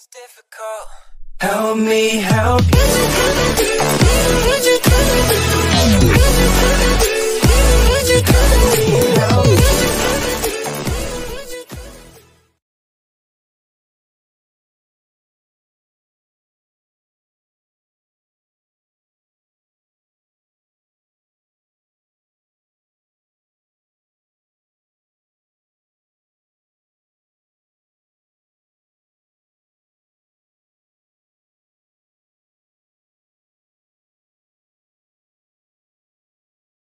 is difficult. Help me help you.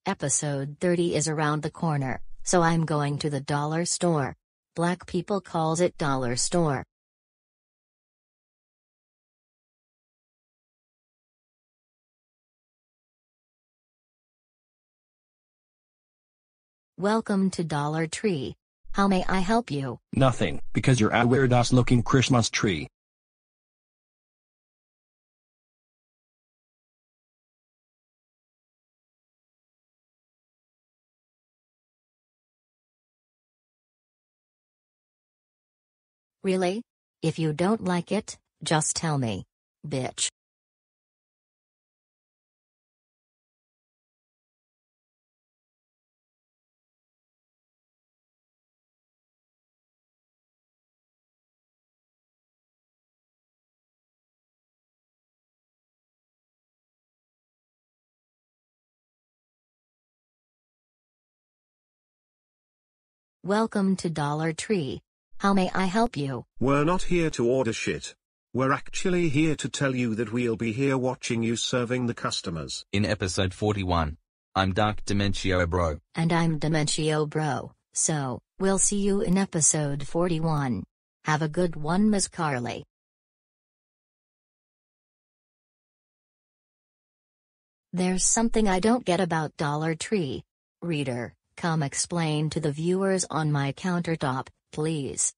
Episode 30 is around the corner, so I'm going to the dollar store. Black people calls it dollar store. Welcome to Dollar Tree. How may I help you? Nothing, because you're a weird ass looking Christmas tree. Really? If you don't like it, just tell me. Bitch. Welcome to Dollar Tree. How may I help you? We're not here to order shit. We're actually here to tell you that we'll be here watching you serving the customers. In episode 41. I'm Dark Dementio Bro. And I'm Dementio Bro, so, we'll see you in episode 41. Have a good one, Miss Carly. There's something I don't get about Dollar Tree. Reader, come explain to the viewers on my countertop, please.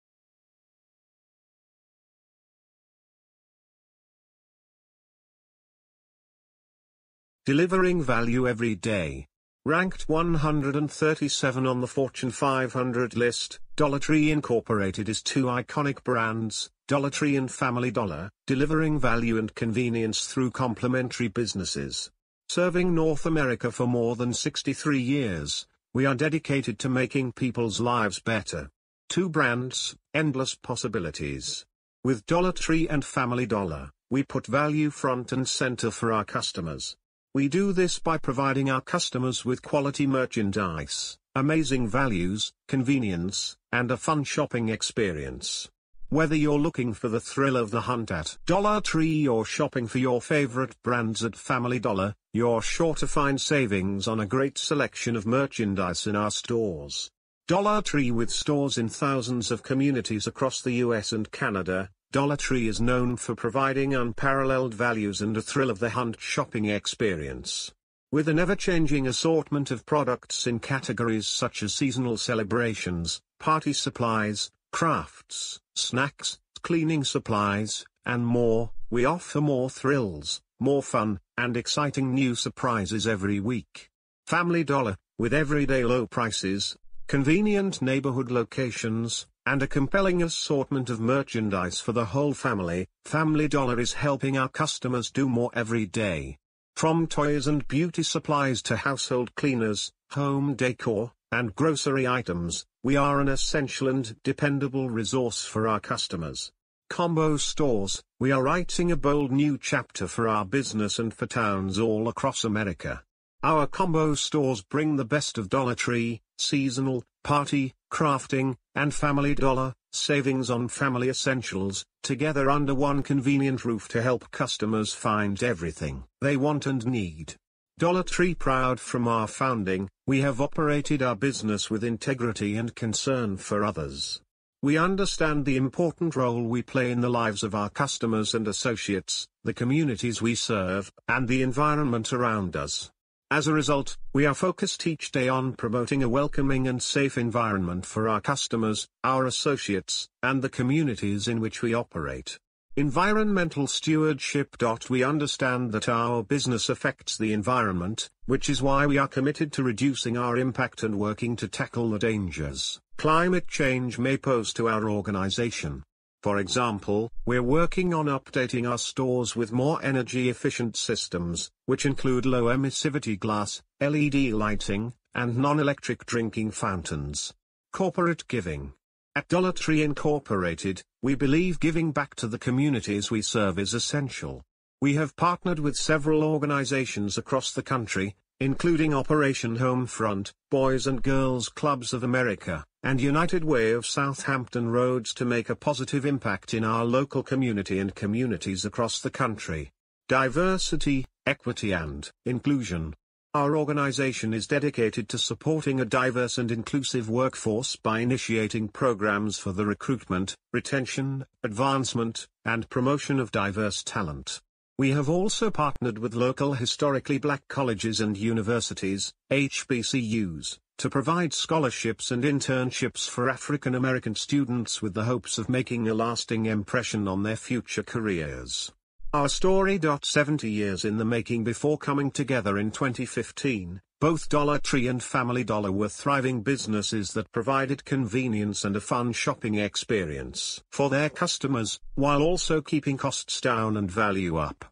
Delivering value every day. Ranked 137 on the Fortune 500 list, Dollar Tree Incorporated is two iconic brands, Dollar Tree and Family Dollar, delivering value and convenience through complementary businesses. Serving North America for more than 63 years, we are dedicated to making people's lives better. Two brands, endless possibilities. With Dollar Tree and Family Dollar, we put value front and center for our customers. We do this by providing our customers with quality merchandise, amazing values, convenience, and a fun shopping experience. Whether you're looking for the thrill of the hunt at Dollar Tree or shopping for your favorite brands at Family Dollar, you're sure to find savings on a great selection of merchandise in our stores. Dollar Tree with stores in thousands of communities across the US and Canada, Dollar Tree is known for providing unparalleled values and a thrill of the hunt shopping experience. With an ever-changing assortment of products in categories such as seasonal celebrations, party supplies, crafts, snacks, cleaning supplies, and more, we offer more thrills, more fun, and exciting new surprises every week. Family Dollar, with everyday low prices, convenient neighborhood locations, and a compelling assortment of merchandise for the whole family, Family Dollar is helping our customers do more every day. From toys and beauty supplies to household cleaners, home decor, and grocery items, we are an essential and dependable resource for our customers. Combo Stores, we are writing a bold new chapter for our business and for towns all across America. Our combo stores bring the best of Dollar Tree, seasonal, party, crafting, and Family Dollar, savings on family essentials, together under one convenient roof to help customers find everything they want and need. Dollar Tree proud from our founding, we have operated our business with integrity and concern for others. We understand the important role we play in the lives of our customers and associates, the communities we serve, and the environment around us. As a result, we are focused each day on promoting a welcoming and safe environment for our customers, our associates, and the communities in which we operate. Environmental stewardship. We understand that our business affects the environment, which is why we are committed to reducing our impact and working to tackle the dangers climate change may pose to our organization. For example, we're working on updating our stores with more energy efficient systems, which include low emissivity glass, LED lighting, and non-electric drinking fountains. Corporate giving. At Dollar Tree Incorporated, we believe giving back to the communities we serve is essential. We have partnered with several organizations across the country, including Operation Homefront, Boys and Girls Clubs of America, and United Way of South Hampton Roads to make a positive impact in our local community and communities across the country. Diversity, equity and inclusion. Our organization is dedicated to supporting a diverse and inclusive workforce by initiating programs for the recruitment, retention, advancement, and promotion of diverse talent. We have also partnered with local historically black colleges and universities, HBCUs, to provide scholarships and internships for African American students with the hopes of making a lasting impression on their future careers. Our story. 70 years in the making before coming together in 2015, both Dollar Tree and Family Dollar were thriving businesses that provided convenience and a fun shopping experience for their customers, while also keeping costs down and value up.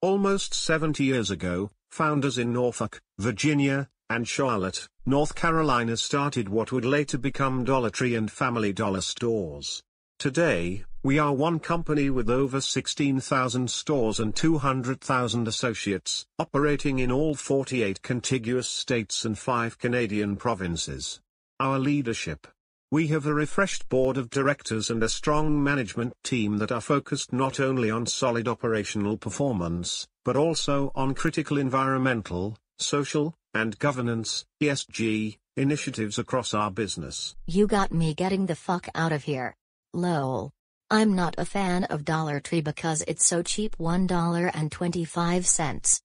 Almost 70 years ago, founders in Norfolk, Virginia, and Charlotte, North Carolina started what would later become Dollar Tree and Family Dollar stores. Today, we are one company with over 16,000 stores and 200,000 associates, operating in all 48 contiguous states and 5 Canadian provinces. Our leadership. We have a refreshed board of directors and a strong management team that are focused not only on solid operational performance, but also on critical environmental, social, and governance, ESG, initiatives across our business. You got me getting the fuck out of here. Lol. I'm not a fan of Dollar Tree because it's so cheap $1.25.